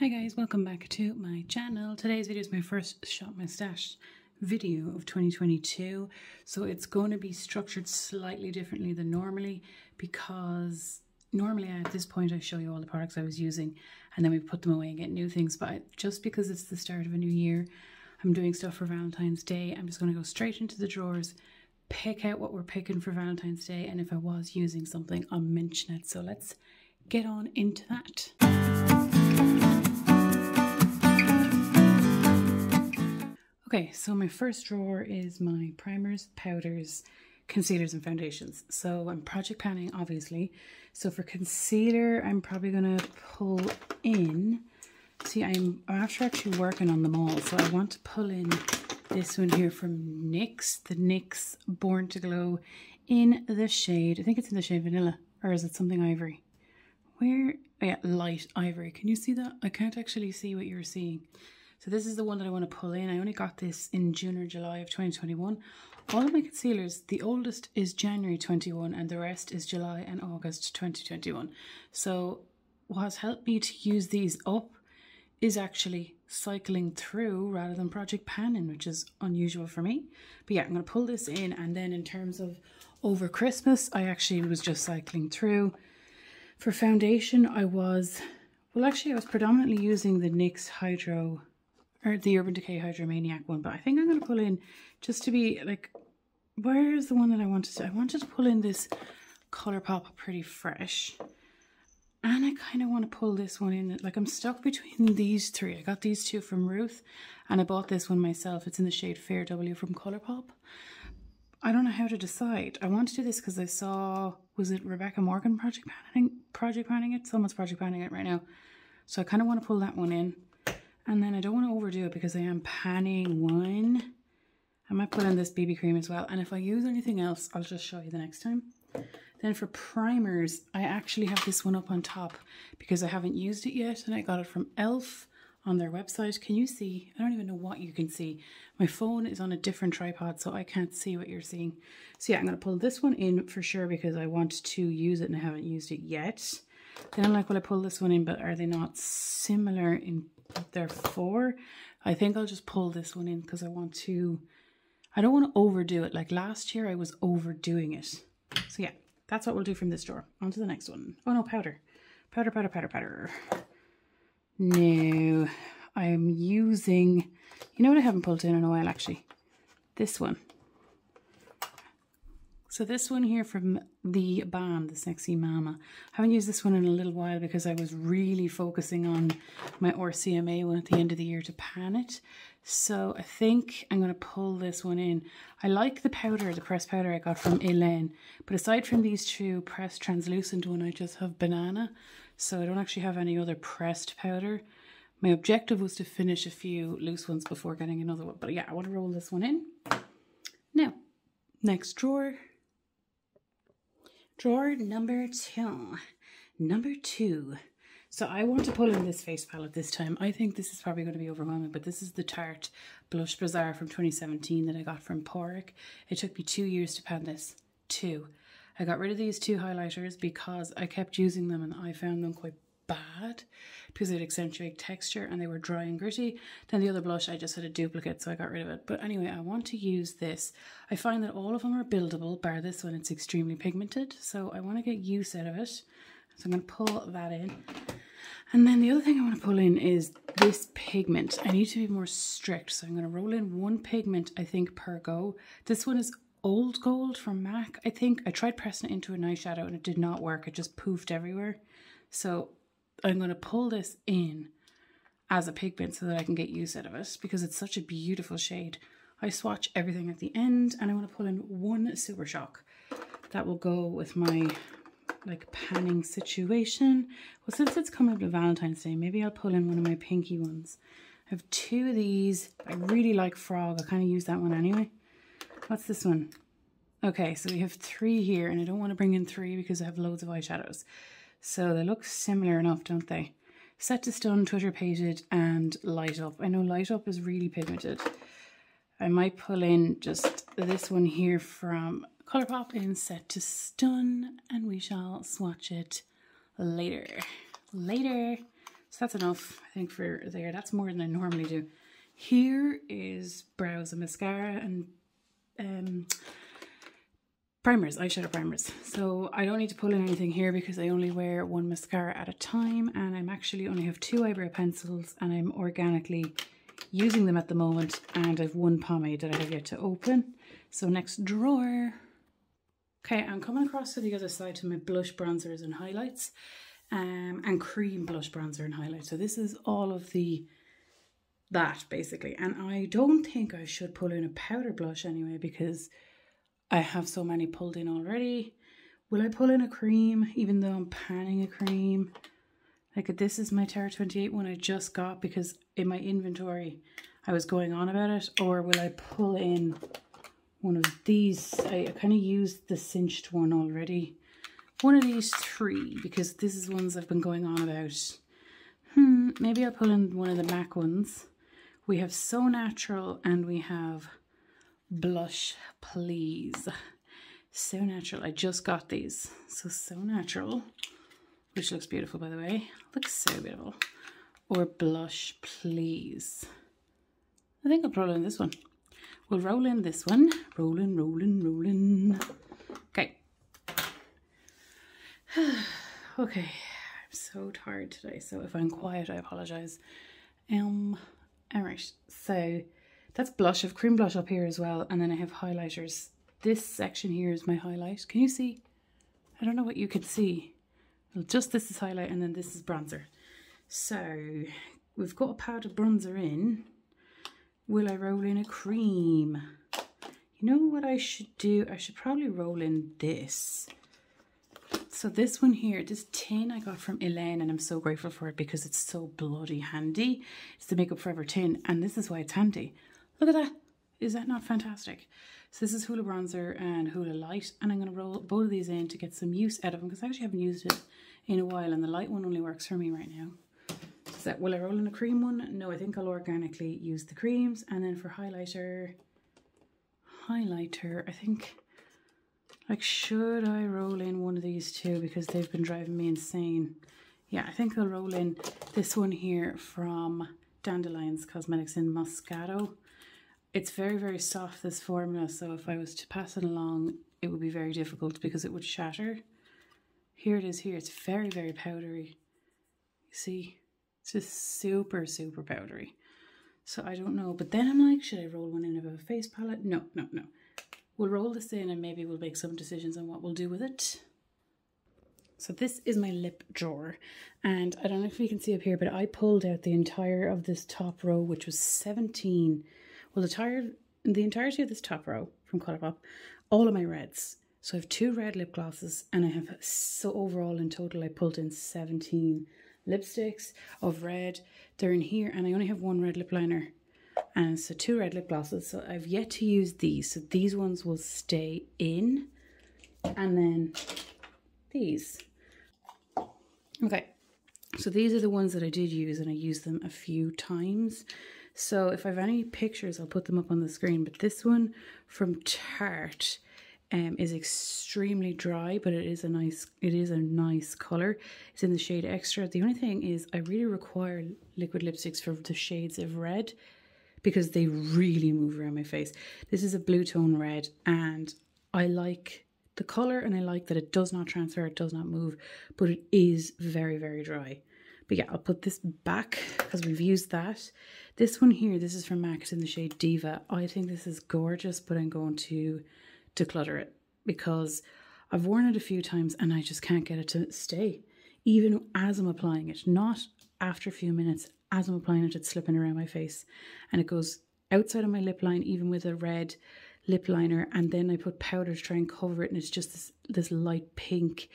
Hi guys, welcome back to my channel. Today's video is my first Shop My Stash video of 2022. So it's going to be structured slightly differently than normally because normally at this point I show you all the products I was using and then we put them away and get new things. But just because it's the start of a new year, I'm doing stuff for Valentine's Day. I'm just going to go straight into the drawers, pick out what we're picking for Valentine's Day. And if I was using something, I'll mention it. So let's get on into that. Okay, so my first drawer is my primers, powders, concealers, and foundations. So I'm project panning, obviously. So for concealer, I'm probably going to pull in. See, I'm after actually working on them all. So I want to pull in this one here from NYX, the NYX Born to Glow in the shade, I think it's in the shade Vanilla, or is it something ivory? Where, oh yeah, light ivory. Can you see that? I can't actually see what you're seeing. So this is the one that I want to pull in. I only got this in June or July of 2021. All of my concealers, the oldest is January 21 and the rest is July and August 2021. So what has helped me to use these up is actually cycling through rather than project panning, which is unusual for me. But yeah, I'm going to pull this in and then in terms of over Christmas, I actually was just cycling through. For foundation, I was, well actually I was predominantly using the NYX Hydro or the Urban Decay Hydromaniac one, but I think I'm going to pull in just to be like, where's the one that I wanted to, I wanted to pull in this Colourpop Pretty Fresh. And I kind of want to pull this one in. Like I'm stuck between these three. I got these two from Ruth and I bought this one myself. It's in the shade Fair W from Colourpop. I don't know how to decide. I want to do this because I saw, was it Rebecca Morgan project panning, project panning it? Someone's project panning it right now. So I kind of want to pull that one in. And then I don't want to overdo it because I am panning one. I might put in this BB cream as well. And if I use anything else, I'll just show you the next time. Then for primers, I actually have this one up on top because I haven't used it yet. And I got it from e.l.f. on their website. Can you see? I don't even know what you can see. My phone is on a different tripod, so I can't see what you're seeing. So yeah, I'm going to pull this one in for sure because I want to use it and I haven't used it yet. Then I'm like, will I pull this one in, but are they not similar in Therefore, I think I'll just pull this one in because I want to, I don't want to overdo it. Like last year I was overdoing it. So yeah, that's what we'll do from this drawer. On to the next one. Oh no, powder. Powder, powder, powder, powder. No, I'm using, you know what I haven't pulled in in a while actually? This one. So this one here from theBalm, the Sexy Mama. I haven't used this one in a little while because I was really focusing on my RCMA one at the end of the year to pan it. So I think I'm going to pull this one in. I like the powder, the pressed powder I got from Elaine. But aside from these two pressed translucent one, I just have banana. So I don't actually have any other pressed powder. My objective was to finish a few loose ones before getting another one. But yeah, I want to roll this one in. Now, next drawer. Drawer number two. Number two. So I want to pull in this face palette this time. I think this is probably going to be overwhelming, but this is the Tarte Blush Bazaar from 2017 that I got from Porrick. It took me two years to pan this. Two. I got rid of these two highlighters because I kept using them and I found them quite bad because they'd accentuate texture and they were dry and gritty. Then the other blush, I just had a duplicate, so I got rid of it. But anyway, I want to use this. I find that all of them are buildable, bar this one, it's extremely pigmented. So I want to get use out of it. So I'm going to pull that in. And then the other thing I want to pull in is this pigment. I need to be more strict. So I'm going to roll in one pigment, I think, per go. This one is Old Gold from MAC, I think. I tried pressing it into an eyeshadow and it did not work. It just poofed everywhere. So I'm going to pull this in as a pigment so that I can get use out of it because it's such a beautiful shade. I swatch everything at the end and I want to pull in one Super Shock. That will go with my like panning situation. Well, since it's coming up to Valentine's Day, maybe I'll pull in one of my pinky ones. I have two of these. I really like Frog. I kind of use that one anyway. What's this one? Okay, so we have three here and I don't want to bring in three because I have loads of eyeshadows. So they look similar enough, don't they? Set to Stun, Twitterpated, and Light Up. I know Light Up is really pigmented. I might pull in just this one here from Colourpop in Set to Stun, and we shall swatch it later. Later. So that's enough, I think, for there. That's more than I normally do. Here is brows and mascara and um, primers, eyeshadow primers. So I don't need to pull in anything here because I only wear one mascara at a time and I'm actually only have two eyebrow pencils and I'm organically using them at the moment and I've one pomade that I have yet to open. So next drawer. Okay, I'm coming across to the other side to my blush bronzers and highlights um, and cream blush bronzer and highlight. So this is all of the that basically. And I don't think I should pull in a powder blush anyway because I have so many pulled in already. Will I pull in a cream even though I'm panning a cream? Like this is my Tara 28 one I just got because in my inventory I was going on about it. Or will I pull in one of these? I, I kind of used the Synched one already. One of these three because this is ones I've been going on about. Hmm, maybe I'll pull in one of the MAC ones. We have So Natural and we have Blush Please. So Natural. I just got these. So So Natural, which looks beautiful by the way. Looks so beautiful. Or Blush Please. I think I'll roll in this one. We'll roll in this one. Rolling, rolling, rolling. Okay. okay. I'm so tired today. So if I'm quiet, I apologize. Um, all right, so that's blush. I have cream blush up here as well. And then I have highlighters. This section here is my highlight. Can you see? I don't know what you could see. Well, just this is highlight and then this is bronzer. So we've got a powder bronzer in. Will I roll in a cream? You know what I should do? I should probably roll in this. So this one here, this tin I got from Elaine and I'm so grateful for it because it's so bloody handy. It's the Makeup Forever tin and this is why it's handy. Look at that. Is that not fantastic? So this is Hoola Bronzer and Hoola Light and I'm going to roll both of these in to get some use out of them because I actually haven't used it in a while and the light one only works for me right now. So will I roll in a cream one? No, I think I'll organically use the creams and then for highlighter, highlighter, I think like, should I roll in one of these two because they've been driving me insane? Yeah, I think I'll roll in this one here from Dandelions Cosmetics in Moscato. It's very, very soft, this formula, so if I was to pass it along, it would be very difficult because it would shatter. Here it is here. It's very, very powdery. You see? It's just super, super powdery. So I don't know. But then I'm like, should I roll one in of a face palette? No, no, no. We'll roll this in and maybe we'll make some decisions on what we'll do with it. So this is my lip drawer and I don't know if you can see up here but I pulled out the entire of this top row which was 17 well the entire the entirety of this top row from Colourpop all of my reds so I have two red lip glosses and I have so overall in total I pulled in 17 lipsticks of red they're in here and I only have one red lip liner and so two red lip glosses. So I've yet to use these. So these ones will stay in. And then these. Okay. So these are the ones that I did use and I used them a few times. So if I have any pictures, I'll put them up on the screen. But this one from Tarte um, is extremely dry, but it is a nice it is a nice color. It's in the shade extra. The only thing is I really require liquid lipsticks for the shades of red because they really move around my face. This is a blue tone red and I like the colour and I like that it does not transfer, it does not move, but it is very, very dry. But yeah, I'll put this back because we've used that. This one here, this is from MAC in the shade Diva. I think this is gorgeous, but I'm going to declutter it because I've worn it a few times and I just can't get it to stay. Even as I'm applying it, not after a few minutes, as I'm applying it, it's slipping around my face and it goes outside of my lip line, even with a red lip liner. And then I put powder to try and cover it, and it's just this, this light pink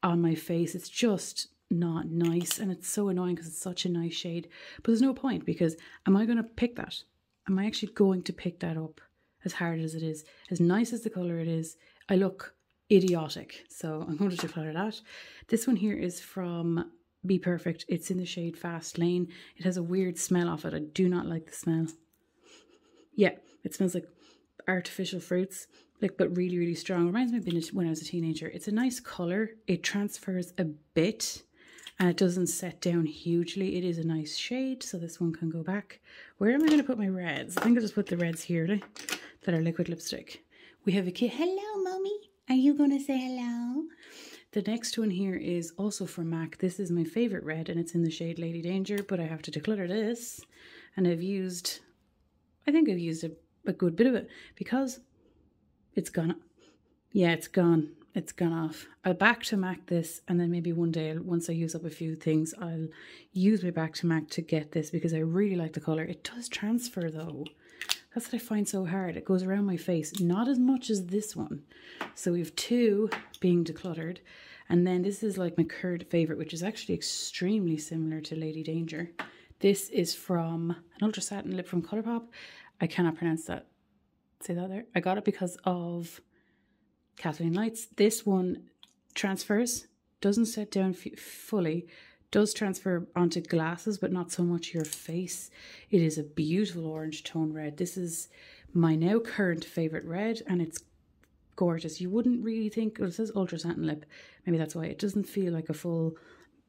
on my face. It's just not nice and it's so annoying because it's such a nice shade. But there's no point because am I going to pick that? Am I actually going to pick that up as hard as it is? As nice as the colour it is, I look idiotic. So I'm going to declare that. This one here is from be perfect It's in the shade Fast Lane. It has a weird smell off it. I do not like the smell. Yeah, it smells like artificial fruits, like but really, really strong. Reminds me of when I was a teenager. It's a nice colour. It transfers a bit. And it doesn't set down hugely. It is a nice shade, so this one can go back. Where am I going to put my reds? I think I'll just put the reds here that are liquid lipstick. We have a kid. Hello, mommy. Are you going to say hello? The next one here is also from MAC. This is my favorite red and it's in the shade Lady Danger, but I have to declutter this. And I've used, I think I've used a, a good bit of it because it's gone. Yeah, it's gone it's gone off. I'll back to Mac this and then maybe one day once I use up a few things I'll use my back to Mac to get this because I really like the colour. It does transfer though. That's what I find so hard. It goes around my face, not as much as this one. So we have two being decluttered and then this is like my current favourite which is actually extremely similar to Lady Danger. This is from an Ultra Satin Lip from Colourpop. I cannot pronounce that. Say that there. I got it because of Kathleen Lights. This one transfers, doesn't set down fully, does transfer onto glasses, but not so much your face. It is a beautiful orange tone red. This is my now current favourite red, and it's gorgeous. You wouldn't really think, well, it says Ultra Satin Lip. Maybe that's why it doesn't feel like a full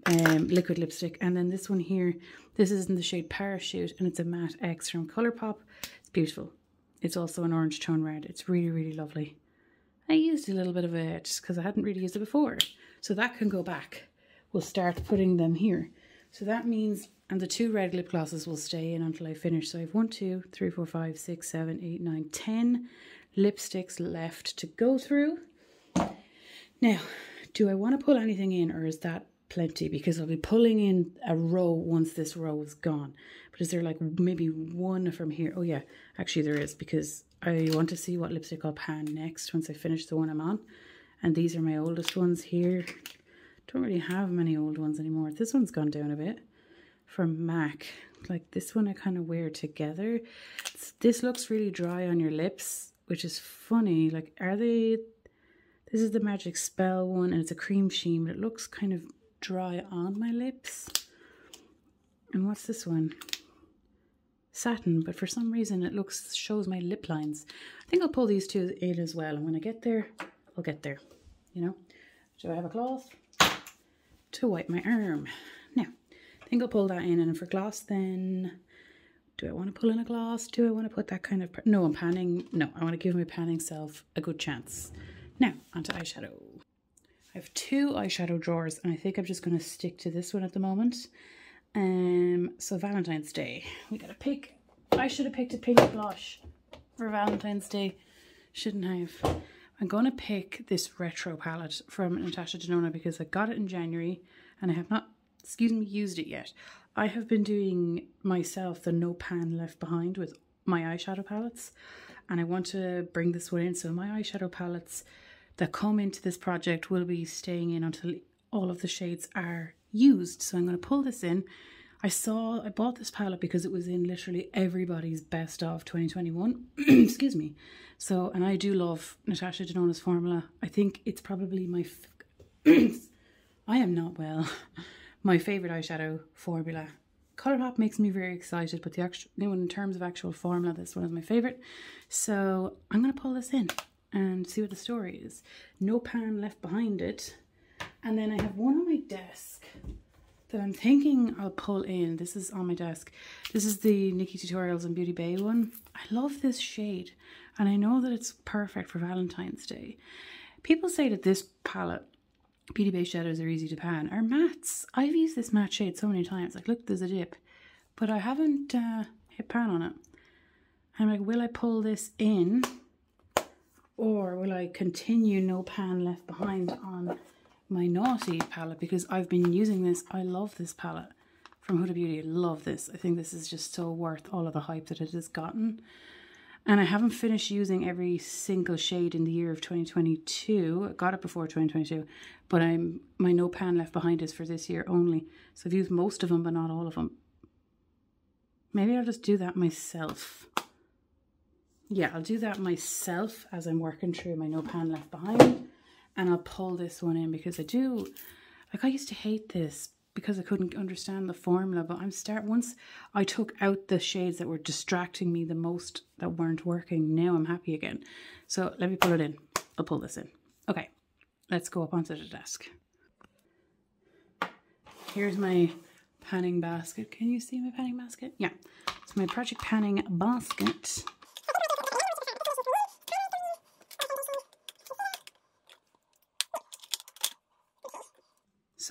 um, liquid lipstick. And then this one here, this is in the shade Parachute, and it's a matte X from Colourpop. It's beautiful. It's also an orange tone red. It's really, really lovely. I used a little bit of it just because I hadn't really used it before. So that can go back. We'll start putting them here. So that means, and the two red lip glosses will stay in until I finish. So I have one, two, three, four, five, six, seven, eight, nine, ten lipsticks left to go through. Now, do I want to pull anything in or is that plenty? Because I'll be pulling in a row once this row is gone. But is there like maybe one from here? Oh yeah, actually there is because I want to see what lipstick I'll pan next once I finish the one I'm on. And these are my oldest ones here. Don't really have many old ones anymore. This one's gone down a bit from MAC. Like this one I kind of wear together. It's, this looks really dry on your lips, which is funny. Like, are they... This is the Magic Spell one, and it's a cream sheen, but it looks kind of dry on my lips. And what's this one? Satin, but for some reason it looks shows my lip lines. I think I'll pull these two in as well, and when I get there, I'll get there, you know. Do I have a cloth to wipe my arm? Now, I think I'll pull that in, and for gloss then, do I want to pull in a gloss? Do I want to put that kind of, no, I'm panning, no, I want to give my panning self a good chance. Now, onto eyeshadow. I have two eyeshadow drawers, and I think I'm just going to stick to this one at the moment. Um, so Valentine's Day, we gotta pick. I should have picked a pink blush for Valentine's Day. Shouldn't have. I'm gonna pick this retro palette from Natasha Denona because I got it in January and I have not, excuse me, used it yet. I have been doing myself the no pan left behind with my eyeshadow palettes and I want to bring this one in. So my eyeshadow palettes that come into this project will be staying in until all of the shades are used. So I'm going to pull this in. I saw, I bought this palette because it was in literally everybody's best of 2021. Excuse me. So, and I do love Natasha Denona's formula. I think it's probably my, I am not well, my favorite eyeshadow formula. Colourpop makes me very excited, but the actual, you know, in terms of actual formula, this one is my favorite. So I'm going to pull this in and see what the story is. No pan left behind it. And then I have one on my desk that I'm thinking I'll pull in. This is on my desk. This is the Nikkie Tutorials and Beauty Bay one. I love this shade and I know that it's perfect for Valentine's Day. People say that this palette, Beauty Bay shadows are easy to pan, are mattes. I've used this matte shade so many times. Like, look, there's a dip. But I haven't uh, hit pan on it. I'm like, will I pull this in? Or will I continue no pan left behind on my Naughty palette because I've been using this. I love this palette from Huda Beauty. I love this. I think this is just so worth all of the hype that it has gotten. And I haven't finished using every single shade in the year of 2022. I got it before 2022, but I'm my no pan left behind is for this year only. So I've used most of them, but not all of them. Maybe I'll just do that myself. Yeah, I'll do that myself as I'm working through my no pan left behind and I'll pull this one in because I do, like I used to hate this because I couldn't understand the formula, but I'm start once I took out the shades that were distracting me the most that weren't working, now I'm happy again. So let me pull it in. I'll pull this in. Okay, let's go up onto the desk. here's my panning basket. Can you see my panning basket? Yeah. It's my project panning basket.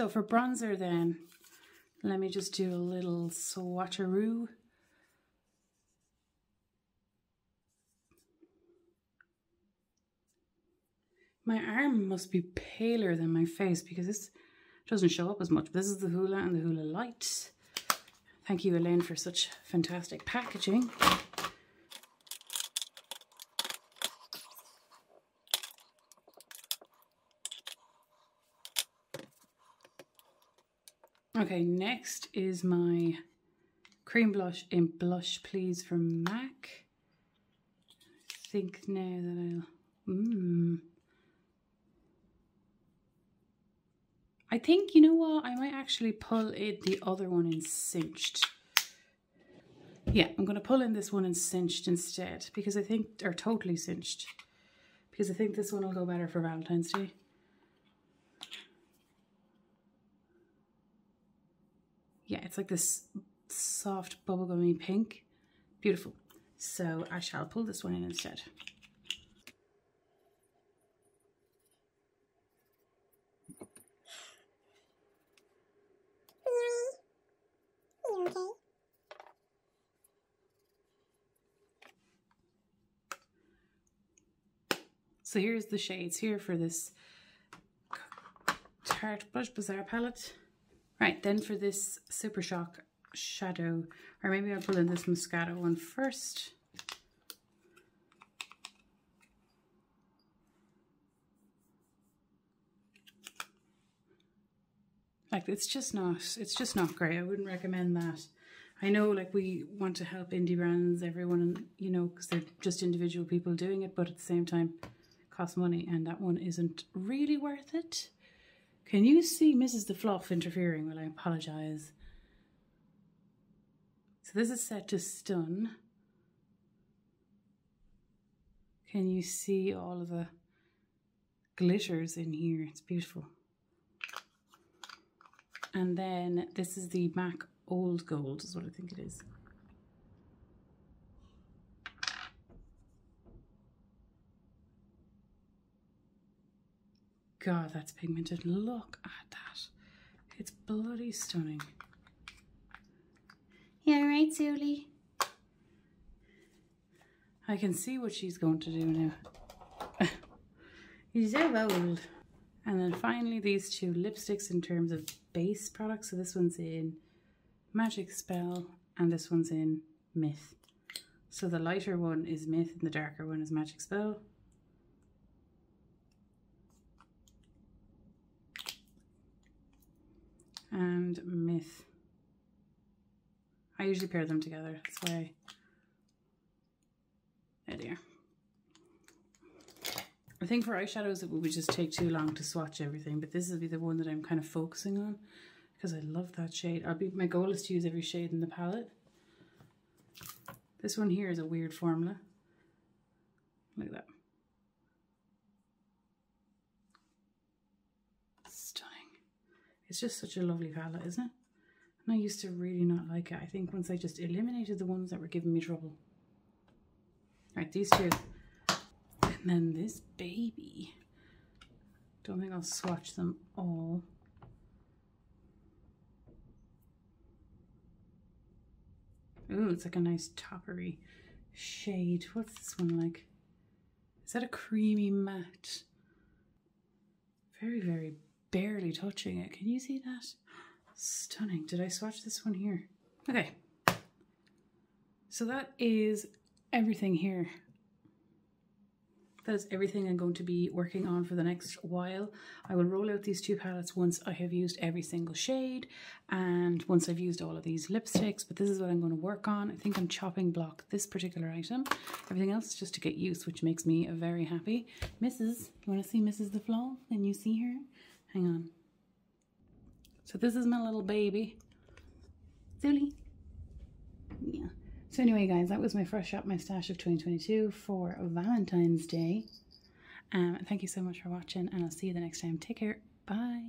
So for bronzer then, let me just do a little swatcheroo. My arm must be paler than my face because this doesn't show up as much. But This is the Hoola and the Hoola Light. Thank you, Elaine, for such fantastic packaging. Okay, next is my cream blush in Blush Please from MAC. I think now that I'll... Mmm. I think, you know what, I might actually pull it the other one in Synched. Yeah, I'm going to pull in this one in Synched instead because I think, or Totally Synched, because I think this one will go better for Valentine's Day. Yeah, it's like this soft bubblegummy pink. Beautiful. So I shall pull this one in instead. So here's the shades here for this Tarte Blush Bazaar palette. Right, then for this Super Shock shadow, or maybe I'll pull in this Moscato one first. Like it's just not, it's just not great. I wouldn't recommend that. I know like we want to help indie brands, everyone, you know, because they're just individual people doing it, but at the same time, costs money and that one isn't really worth it. Can you see Mrs. the Fluff interfering? Well, I apologise. So this is set to stun. Can you see all of the glitters in here? It's beautiful. And then this is the MAC Old Gold is what I think it is. God, that's pigmented. Look at that. It's bloody stunning. Yeah, right, Zuli? I can see what she's going to do now. He's so old. And then finally these two lipsticks in terms of base products. So this one's in Magic Spell and this one's in Myth. So the lighter one is Myth and the darker one is Magic Spell. And Myth. I usually pair them together. That's why I... There I think for eyeshadows it would just take too long to swatch everything, but this will be the one that I'm kind of focusing on because I love that shade. I'll be my goal is to use every shade in the palette. This one here is a weird formula. Look at that. It's just such a lovely palette, isn't it? And I used to really not like it. I think once I just eliminated the ones that were giving me trouble. Right, these two. And then this baby. Don't think I'll swatch them all. Ooh, it's like a nice toppery shade. What's this one like? Is that a creamy matte? Very, very barely touching it. Can you see that? Stunning. Did I swatch this one here? Okay. So that is everything here. That is everything I'm going to be working on for the next while. I will roll out these two palettes once I have used every single shade and once I've used all of these lipsticks, but this is what I'm going to work on. I think I'm chopping block this particular item. Everything else just to get used, which makes me very happy. Mrs., you want to see Mrs. the Flaw? Can you see her? Hang on. So this is my little baby. Zuli. Yeah. So anyway, guys, that was my first up, my stash of 2022 for Valentine's Day. Um, thank you so much for watching, and I'll see you the next time. Take care. Bye.